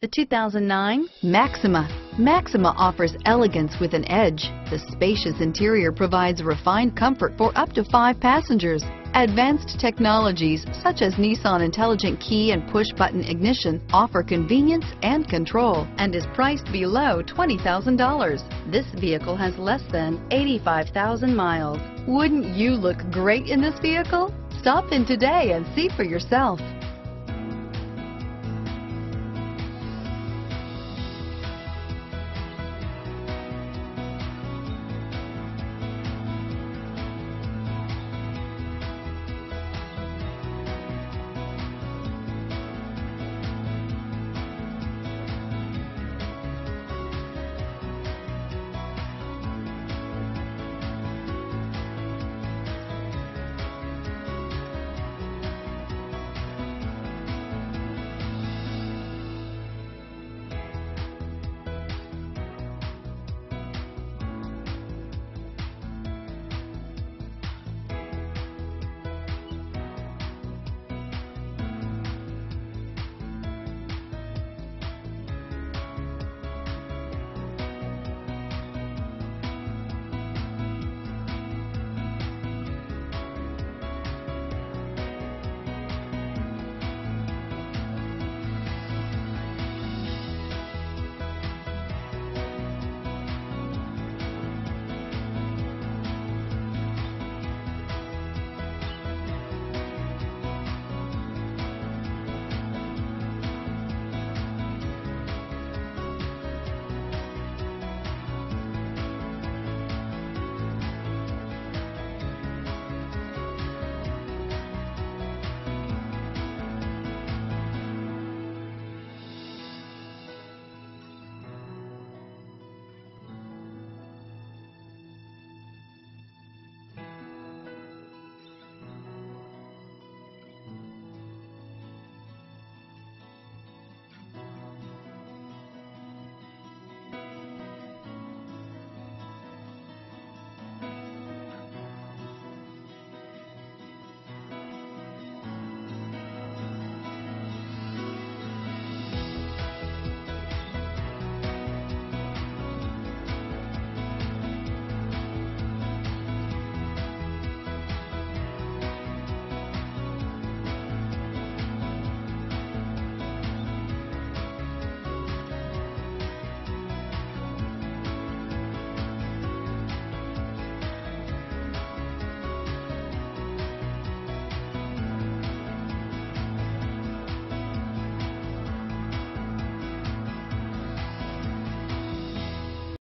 The 2009 Maxima. Maxima offers elegance with an edge. The spacious interior provides refined comfort for up to five passengers. Advanced technologies such as Nissan Intelligent Key and Push-Button Ignition offer convenience and control and is priced below $20,000. This vehicle has less than 85,000 miles. Wouldn't you look great in this vehicle? Stop in today and see for yourself.